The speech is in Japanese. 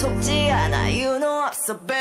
そっちやないうのはそべ